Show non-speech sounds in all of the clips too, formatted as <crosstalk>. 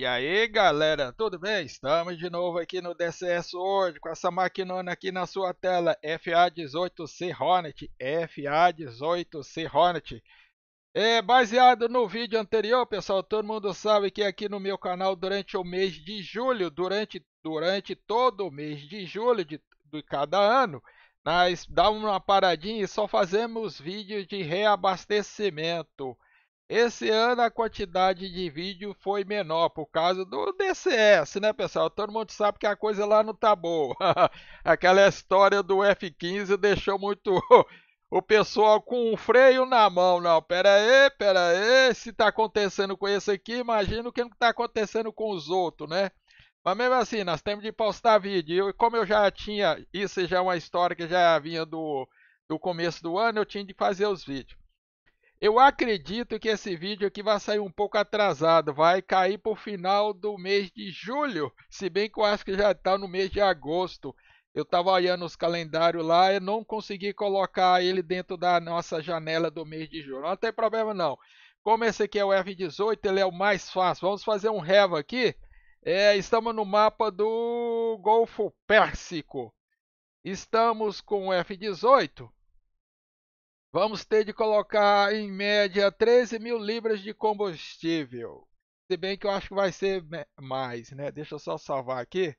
E aí galera, tudo bem? Estamos de novo aqui no DCS hoje com essa maquinona aqui na sua tela FA18C Hornet FA18C Hornet é, Baseado no vídeo anterior pessoal, todo mundo sabe que aqui no meu canal durante o mês de julho Durante, durante todo o mês de julho de, de cada ano Nós damos uma paradinha e só fazemos vídeos de reabastecimento esse ano a quantidade de vídeo foi menor por causa do DCS, né, pessoal? Todo mundo sabe que a coisa lá não tá boa. <laughs> Aquela história do F15 deixou muito <laughs> o pessoal com um freio na mão. Não, pera aí, pera aí. Se tá acontecendo com esse aqui, imagina o que não tá acontecendo com os outros, né? Mas mesmo assim, nós temos de postar vídeo. E como eu já tinha, isso já é uma história que já vinha do, do começo do ano, eu tinha de fazer os vídeos. Eu acredito que esse vídeo aqui vai sair um pouco atrasado, vai cair para o final do mês de julho, se bem que eu acho que já está no mês de agosto. Eu estava olhando os calendários lá e não consegui colocar ele dentro da nossa janela do mês de julho. Não tem problema não. Como esse aqui é o F18, ele é o mais fácil. Vamos fazer um revo aqui. É, estamos no mapa do Golfo Pérsico. Estamos com o F18. Vamos ter de colocar em média 13 mil libras de combustível. Se bem que eu acho que vai ser mais, né? Deixa eu só salvar aqui.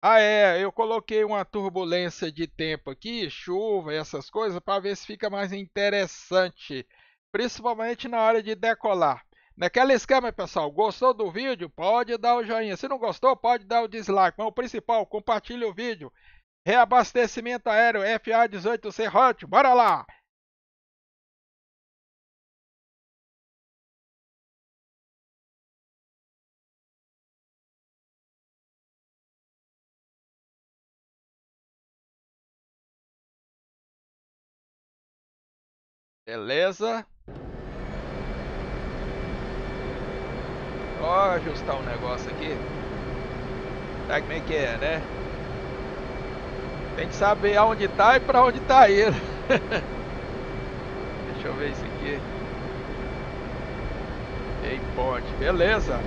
Ah, é, eu coloquei uma turbulência de tempo aqui, chuva e essas coisas, para ver se fica mais interessante, principalmente na hora de decolar. Naquele esquema, pessoal, gostou do vídeo? Pode dar o joinha. Se não gostou, pode dar o dislike. Mas o principal, compartilhe o vídeo. Reabastecimento aéreo FA18C Hot, bora lá! Beleza. Ó, ajustar um negócio aqui. Sabe como é que é, né? Tem que saber aonde tá e pra onde tá ele. <laughs> Deixa eu ver isso aqui. Ei, ponte. Beleza.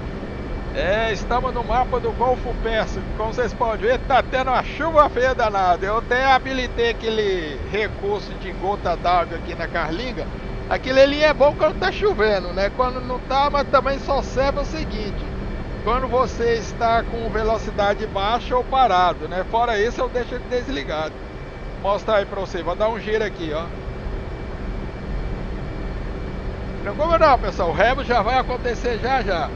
É, estamos no mapa do Golfo Pérsico. Como vocês podem ver, tá tendo uma chuva feia danada. Eu até habilitei aquele recurso de gota d'água aqui na Carlinga. Aquele ali é bom quando tá chovendo, né? Quando não tá, mas também só serve o seguinte. Quando você está com velocidade baixa ou parado, né? Fora isso, eu deixo ele desligado. Vou mostrar aí pra você. Vou dar um giro aqui, ó. Tranquilo não, pessoal. O remo já vai acontecer já já.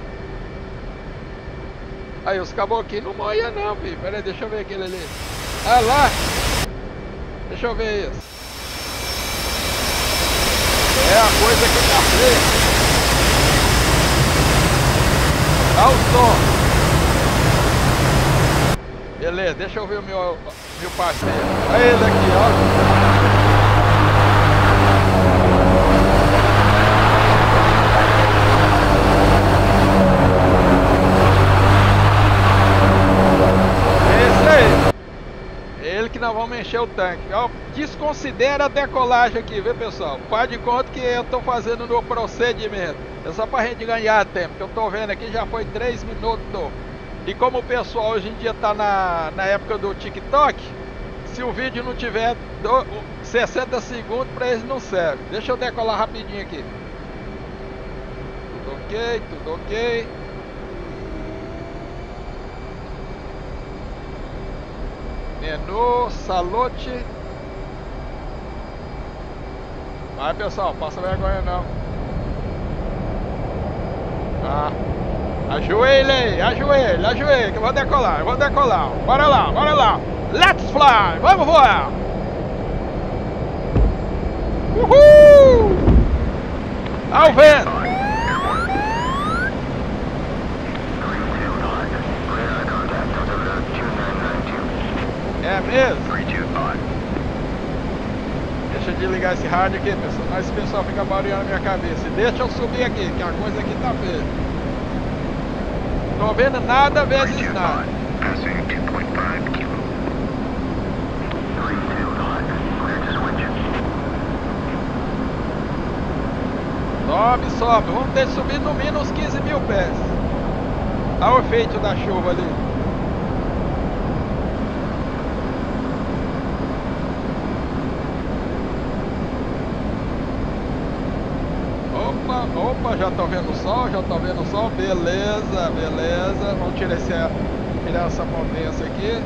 Aí os caboclos não moia não, filho. Pera aí, deixa eu ver aquele ali. Ah lá! Deixa eu ver isso. É a coisa que tá feia. Olha o som. Beleza, deixa eu ver o meu, meu parceiro. Olha ele aqui, ó. que nós vamos encher o tanque. Ó, desconsidera a decolagem aqui, viu pessoal? Faz de conta que eu estou fazendo no procedimento. É só para a gente ganhar tempo, que eu estou vendo aqui já foi 3 minutos. E como o pessoal hoje em dia está na, na época do TikTok, se o vídeo não tiver do, 60 segundos, para eles não serve. Deixa eu decolar rapidinho aqui. Tudo ok, tudo ok. Menu, salote. Vai pessoal, passa vergonha não. Ah. Ajoelha aí, ajoelha, ajoelha, que eu vou decolar, eu vou decolar. Bora lá, bora lá. Let's fly, vamos voar. Uhul! Ao vento. Mesmo? Deixa eu desligar esse rádio aqui, pessoal. Senão esse pessoal fica barulhando na minha cabeça. Deixa eu subir aqui, que a coisa aqui tá feia. Tô vendo nada vezes nada. Sobe, sobe. Vamos ter que subir no mínimo uns 15 mil pés. Olha o efeito da chuva ali. Opa, já tô vendo o sol, já tô vendo o sol. Beleza, beleza. Vamos tirar, esse, tirar essa potência aqui.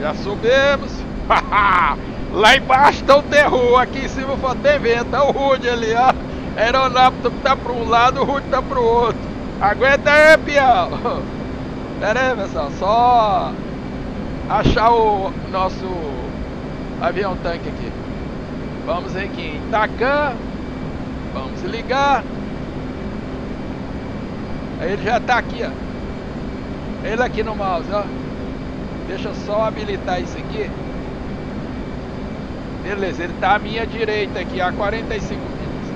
Já subimos. <laughs> Lá embaixo tá o terror, aqui em cima foi ter vento. Olha o Rude ali, ó. A aeronave tá para um lado, o Rude tá pro outro. Aguenta aí, pião. <laughs> Pera aí, pessoal. Só achar o nosso avião tanque aqui. Vamos aqui em Tacan. Vamos ligar. Aí ele já tá aqui, ó. Ele aqui no mouse, ó. Deixa eu só habilitar isso aqui. Beleza, ele tá à minha direita aqui, a 45 milhas.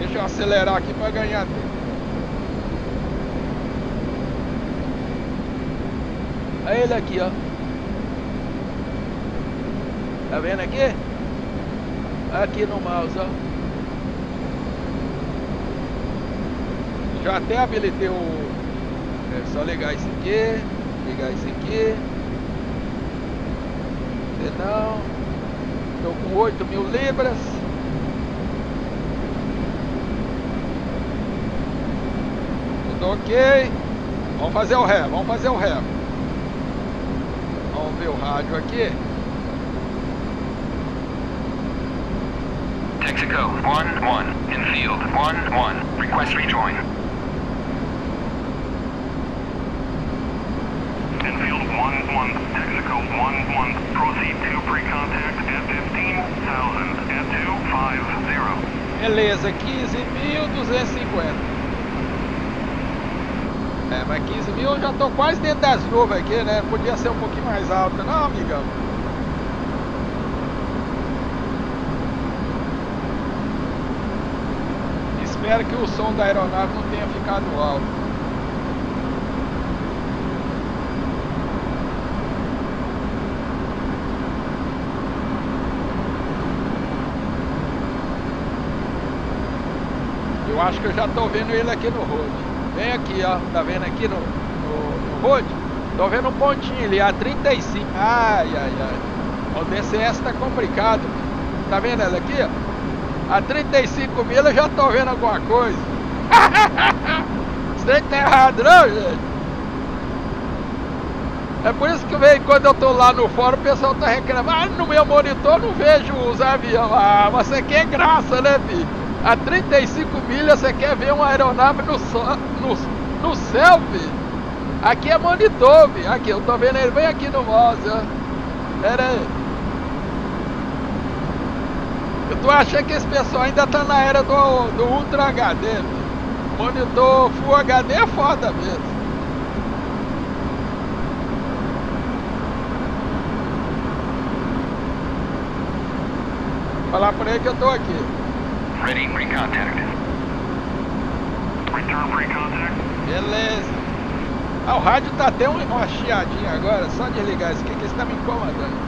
Deixa eu acelerar aqui para ganhar tempo. Olha ele aqui, ó. Tá vendo aqui? Aqui no mouse, ó. Já até habilitei o... É só ligar isso aqui ligar isso aqui. Não, estou com 8 mil libras. Tudo ok. Vamos fazer o ré, vamos fazer o ré. Vamos ver o rádio aqui. Texaco 1-1 in field 1-1 request rejoin. one, Texaco 1-1, proceed to pre-contact at 15,000 at 250. Beleza, 15.250. É, mas 15 mil eu já tô quase dentro das nuvens aqui, né? Podia ser um pouquinho mais alta, não, amigão? Espero que o som da aeronave não tenha ficado alto. Eu acho que eu já estou vendo ele aqui no road. Vem aqui, ó. Tá vendo aqui no, no, no road? Tô vendo um pontinho ali, a 35. Ai, ai, ai. O DCS tá complicado. Tá vendo ela aqui, ó? A 35 mil eu já tô vendo alguma coisa. <laughs> Isso aí tá errado, não, gente? É por isso que vem quando eu tô lá no fórum, o pessoal tá reclamando. Ah, no meu monitor não vejo os aviões. Ah, você quer graça, né, filho? A 35 milhas você quer ver uma aeronave no, no, no céu, filho? Aqui é monitor, filho. Aqui, eu tô vendo ele bem aqui no mouse, ó. Pera aí. Eu tô achando que esse pessoal ainda tá na era do, do Ultra HD, filho. Monitor Full HD é foda mesmo. Falar por aí que eu tô aqui. Ready, pre-contact. Return pre-contact. Beleza. Ah, o rádio tá até uma chiadinha agora, só desligar isso aqui que está me incomodando.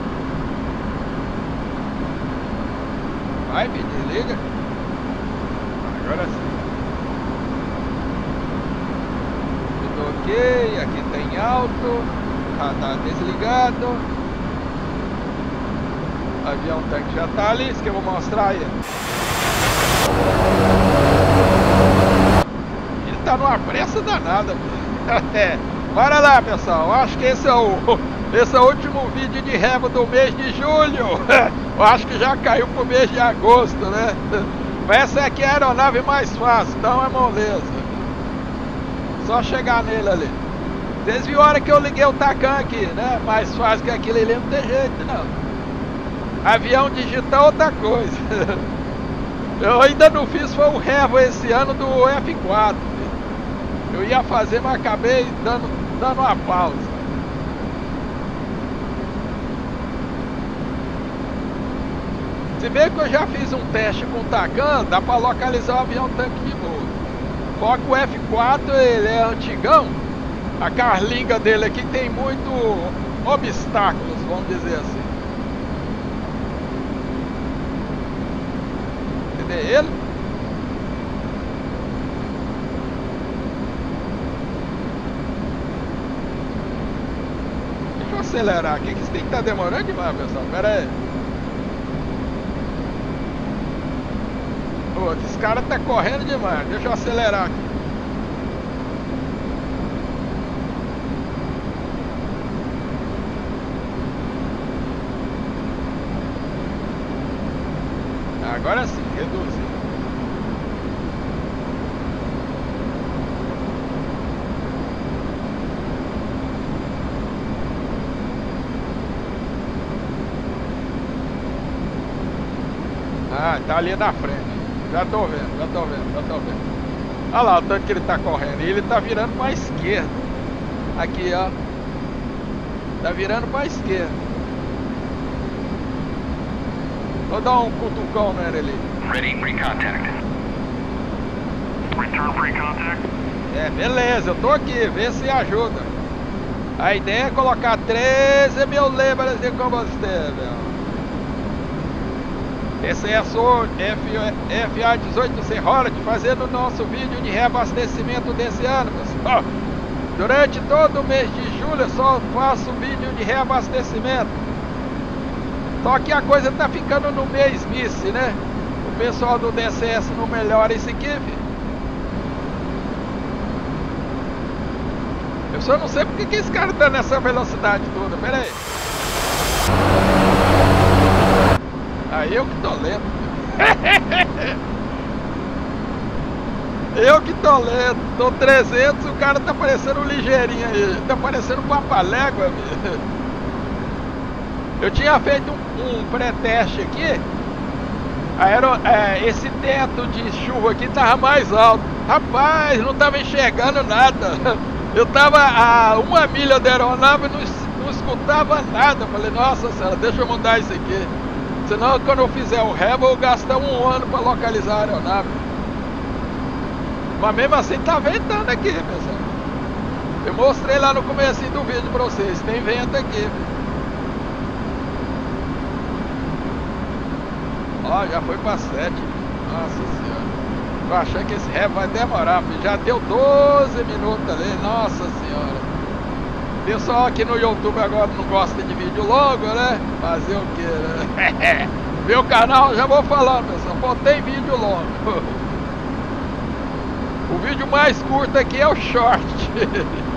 Vai, me desliga. Agora sim. Tudo ok, aqui tem tá alto, radar desligado. O avião tanque já tá ali, isso que eu vou mostrar aí. Ele tá numa pressa danada. <laughs> É. Bora lá, pessoal. Acho que esse é o, <laughs> esse é o último vídeo de remo do mês de julho. <laughs> Eu acho que já caiu pro mês de agosto, né? Essa aqui é a aeronave mais fácil, então é moleza. Só chegar nele ali. Vocês viram a hora que eu liguei o Tacan aqui, né? Mais fácil que aquilo ali não tem jeito, não. Avião digital outra coisa. Eu ainda não fiz, foi o revo esse ano do F4. Eu ia fazer, mas acabei dando, dando uma pausa. Se bem que eu já fiz um teste com o Tacan, dá para localizar o avião tanque de novo. Só que o F4 ele é antigão, a carlinga dele aqui tem muito obstáculos, vamos dizer assim. ele. Deixa eu acelerar aqui, que isso tem que estar demorando demais, pessoal. Pera aí. Pô, esse cara tá correndo demais. Deixa eu acelerar aqui. agora sim. Ah, tá ali na frente. Já tô vendo, já tô vendo, já tô vendo. Olha lá o tanto que ele tá correndo. E ele tá virando pra esquerda. Aqui, ó. Tá virando pra esquerda. Vou dar um cutucão nele ali. Ready for contact. Return free contact. É, beleza, eu tô aqui, vê se ajuda. A ideia é colocar 13 mil libras de combustível. Esse é a sua FA18C Hornet fazendo o nosso vídeo de reabastecimento desse ano, pessoal. Durante todo o mês de julho eu só faço vídeo de reabastecimento. Só que a coisa tá ficando no mesmice, né? O pessoal do DCS não melhora isso aqui. Eu só não sei porque que esse cara tá nessa velocidade toda, pera aí. Aí eu que tô lento. eu que tô lento. Tô 300, o cara tá parecendo um ligeirinho aí. Tá parecendo um papalégua, velho. Eu tinha feito um, um pré-teste aqui. Aero, é, esse teto de chuva aqui tava mais alto. Rapaz, não tava enxergando nada. Eu tava a uma milha da aeronave e não, não escutava nada. Falei, nossa senhora, deixa eu mudar isso aqui. Senão quando eu fizer o ré, vou gastar um ano para localizar a aeronave. Mas mesmo assim tá ventando aqui, pessoal. Eu mostrei lá no começo do vídeo para vocês, tem vento aqui. Ó, já foi para 7. Nossa senhora. Eu achei que esse ré vai demorar, filho. já deu 12 minutos ali, nossa senhora. Pessoal aqui no YouTube agora não gosta de vídeo longo, né? Fazer o que, né? <laughs> Meu canal, já vou falando, pessoal, tem vídeo longo. O vídeo mais curto aqui é o short. <laughs>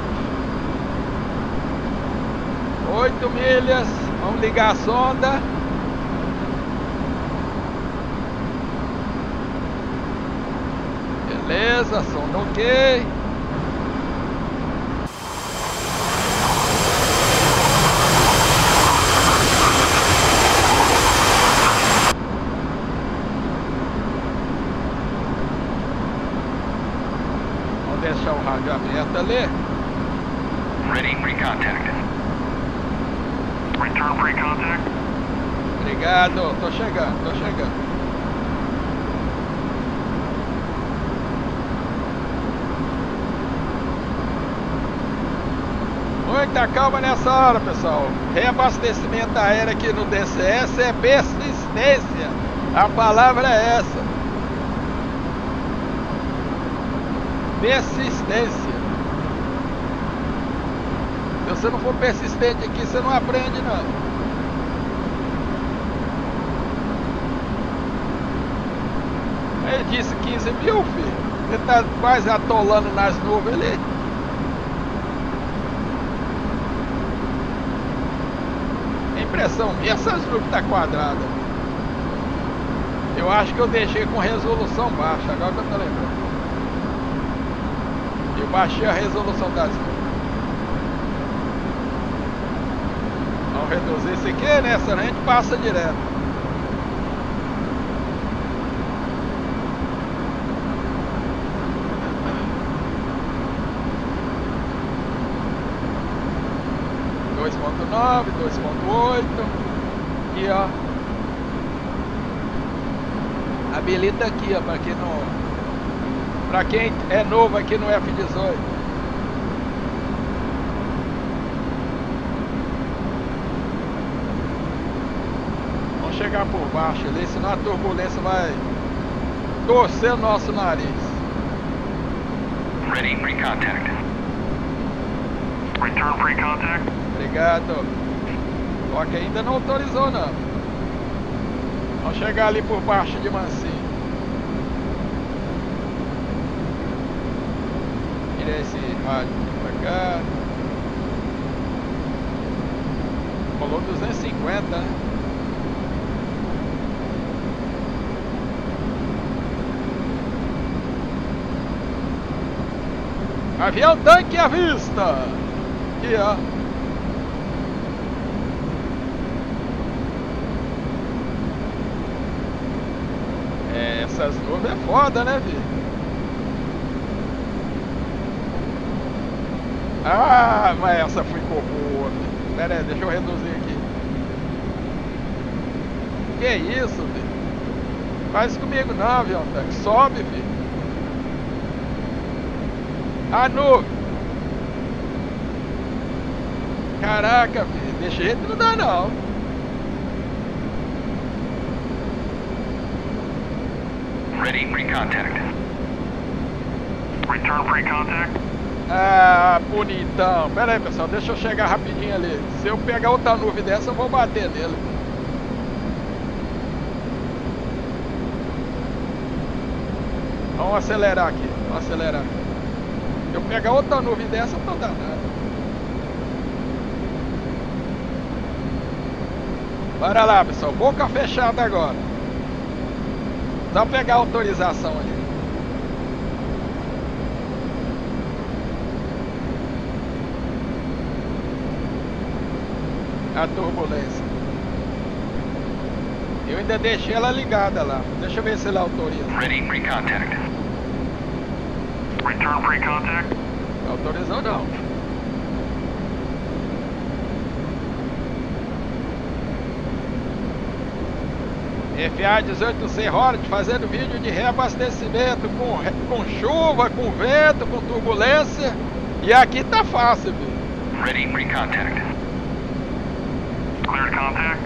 8 milhas, vamos ligar a sonda. Beleza, sonda ok. Vamos deixar o rádio aberto ali. Ready for contact. Return free contact. Obrigado, tô chegando, tô chegando. Muita calma nessa hora, pessoal. Reabastecimento aéreo aqui no DCS é persistência. A palavra é essa. Persistência. Se você não for persistente aqui, você não aprende não. Ele disse 15 mil, filho. Ele tá quase atolando nas nuvens ali. É impressão minha, essas nuvens tá quadrada. Eu acho que eu deixei com resolução baixa, agora que eu tô lembrando. Eu baixei a resolução das. Vamos reduzir isso aqui, né? Senão a gente passa direto. Aqui, ó. Habilita aqui, ó, para quem não. Para quem é novo aqui no F18. Vamos chegar por baixo ali, senão a turbulência vai torcer o nosso nariz. Ready for contact. Return free Obrigado. Só que ainda não autorizou não. Vamos chegar ali por baixo de mansinho. Tira esse rádio pra cá. Falou 250, né? Avião tanque à vista! Aqui, ó. É, essas nuvens é foda, né, Vi? Ah, mas essa ficou boa, Vi. Pera aí, deixa eu reduzir aqui. Que isso, Vi? Faz comigo não, avião tanque. Sobe, Vi. A nuvem. Caraca, filho, desse jeito não dá não. Ready pre-contact. Return pre-contact. Ah, bonitão. Pera aí, pessoal, deixa eu chegar rapidinho ali. Se eu pegar outra nuvem dessa, eu vou bater nele. Vamos acelerar aqui, vamos acelerar. Se eu pegar outra nuvem dessa, eu tô danado. Bora lá, pessoal. Boca fechada agora. Só pegar a autorização ali. A turbulência. Eu ainda deixei ela ligada lá. Deixa eu ver se ele autoriza. Ready pre-contact. Return pre-contact. Autorizou não. FA18C Hornet fazendo vídeo de reabastecimento com, com chuva, com vento, com turbulência. E aqui tá fácil, viu? Ready pre-contact. Cleared contact.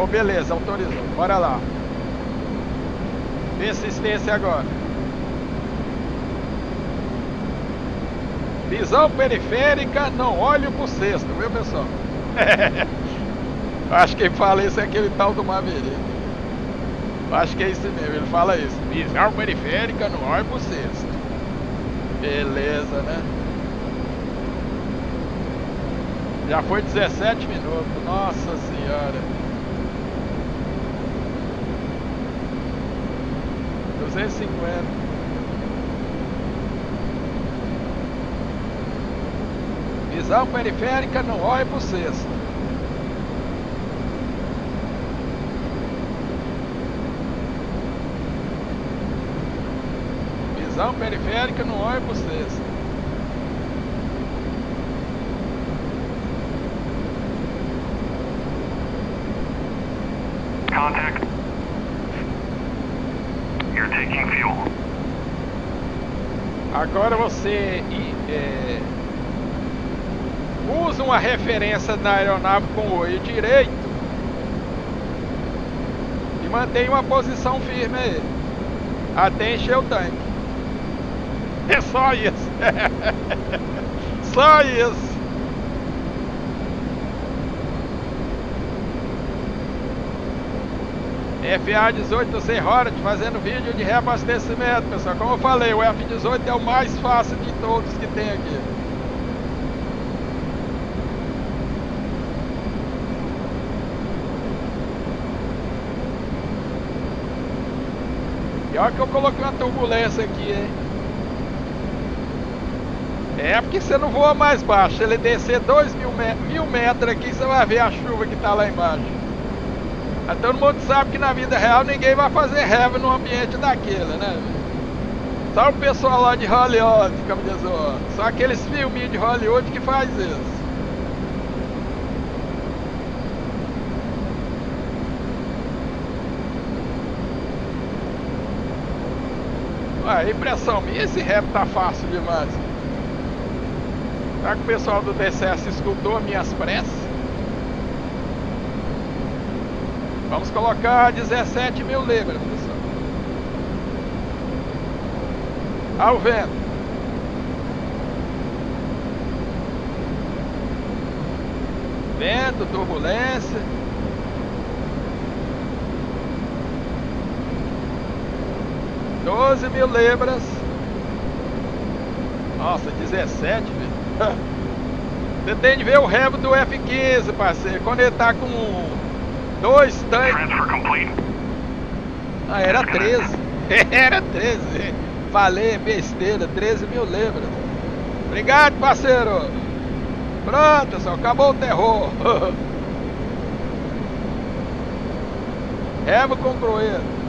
Ô, beleza, autorizou. Bora lá. Vê assistência agora. Visão periférica, não olho pro cesto, viu, pessoal? <laughs> Acho que quem fala isso é aquele tal do Maverick. Acho que é isso mesmo, ele fala isso. Visão periférica, olho pro cesto. Beleza, né? Já foi 17 minutos, nossa senhora. 250. Visão periférica, não olhe pro cesto. Visão periférica, não olhe pro cesto. Contact. You're taking fuel. Agora você é, usa uma referência na aeronave com o olho direito e mantém uma posição firme aí, até encher o tanque. É só isso. <laughs> só isso. FA-18C Hornet fazendo vídeo de reabastecimento, pessoal. Como eu falei, o F-18 é o mais fácil de todos que tem aqui. E olha que eu coloquei uma turbulência aqui, hein? É porque você não voa mais baixo. Se ele descer 2 mil, mil metros aqui, você vai ver a chuva que tá lá embaixo. Mas todo mundo sabe que na vida real ninguém vai fazer heavy num ambiente daquele, né? Só o pessoal lá de Hollywood, como diz o. Só aqueles filminhos de Hollywood que faz isso. Ué, impressão minha, esse rap tá fácil demais. Será que o pessoal do DCS escutou minhas preces? Vamos colocar 17 mil libras, pessoal. Ao vento. Vento, turbulência. Doze mil libras. Nossa, 17, velho. <laughs> Você tem de ver o revo do F-15, parceiro. Quando ele tá com dois tanques. Transfer complete. Ah, era 13. <laughs> Era 13. Falei besteira, 13 mil libras. Obrigado, parceiro. Pronto, pessoal, acabou o terror. <laughs> Revo concluído.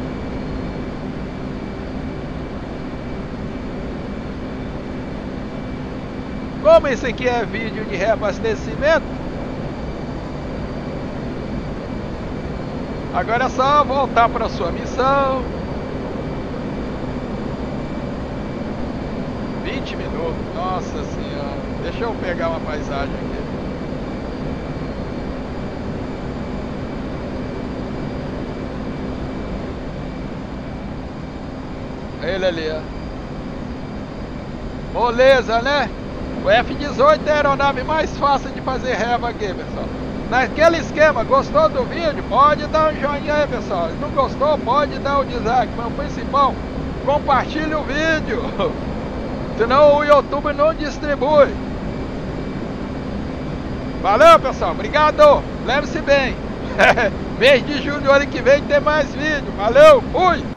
Como esse aqui é vídeo de reabastecimento, agora é só voltar para sua missão. 20 minutos, nossa senhora. Deixa eu pegar uma paisagem aqui. Ele ali, ó. Moleza, né? O F-18 é a aeronave mais fácil de fazer reva aqui, pessoal. Naquele esquema, gostou do vídeo? Pode dar um joinha aí, pessoal. Se não gostou, pode dar o um dislike. Mas o principal, compartilhe o vídeo. <laughs> Senão o YouTube não distribui. Valeu, pessoal. Obrigado. Leve-se bem. <laughs> Mês de julho, ano que vem, tem mais vídeo. Valeu. Fui.